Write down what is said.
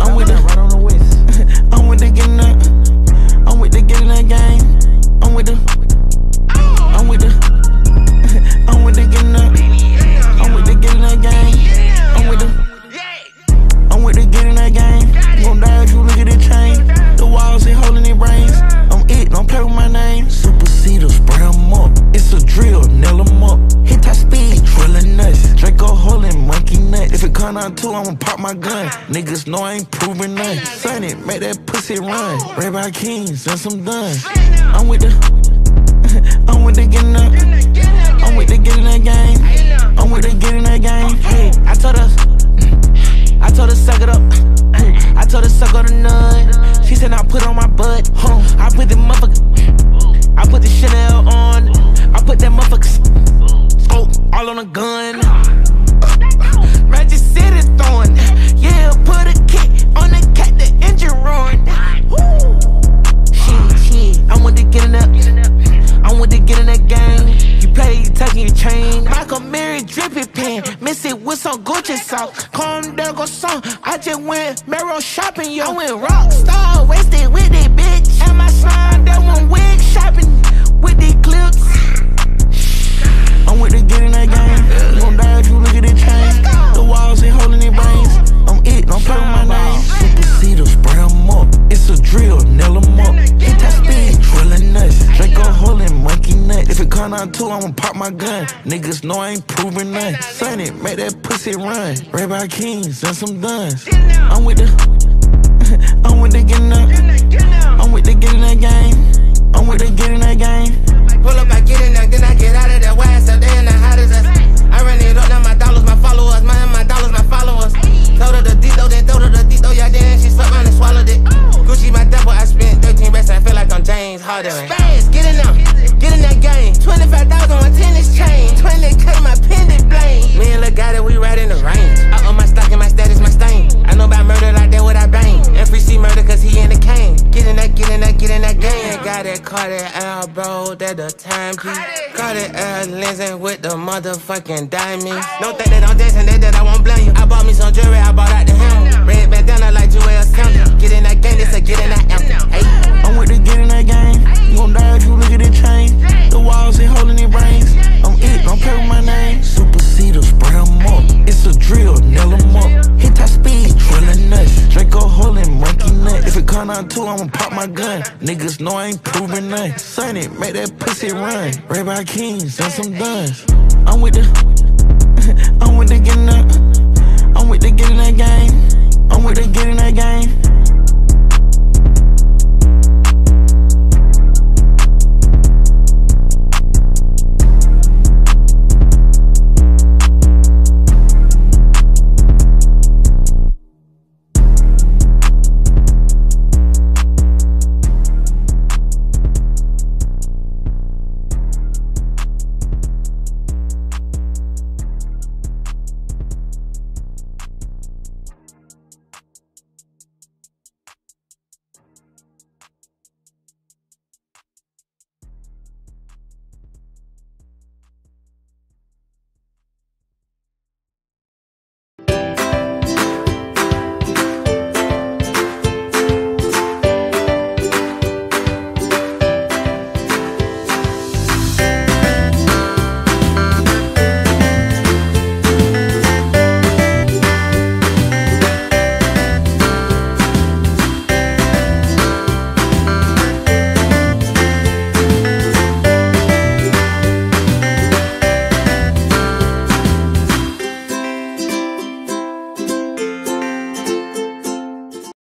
I'm with the right on the waist. I'm with the Get N Dere. Down to, I'ma pop my gun. Niggas know I ain't proving nothing. Son it, make that pussy run. Rabbi Kings and some duns. I'm with the. I'm with the getting up. I'm with the Get N Dere Gang. I'm with the Get N Dere Gang. Hey, I told her. I told her suck it up. I told her suck on the nut. She said I put on my butt. Huh. I put the motherfucker. I put the Chanel on. I put that motherfucker scope oh, all on the gun. Chain. Michael Mary drippy pen. Miss it with some Gucci sauce. Calm down, go song. I just went Mero shopping, yo. I went rock star, nut. If it come down to, I'ma pop my gun. Niggas know I ain't proving nothing. Son it, make that pussy run. Rabbi Kings and some duns. I'm with the. I'm with the getting up. I'm with the Get N Dere Gang. Got it, out, bro, that the timepiece. Caught it out, lensing with the motherfucking diamonds. Don't think that I'm dancing, that, that I won't blame you. I bought me some jewelry, I bought out the hem. Red bandana like 992, I'ma pop my gun. Niggas know I ain't proving nothing. Sign it, make that pussy run. Ray by Kings and some guns. I'm with the, I'm with the getting up. I'm with the Get N Dere Gang. I'm with the Get N Dere Gang.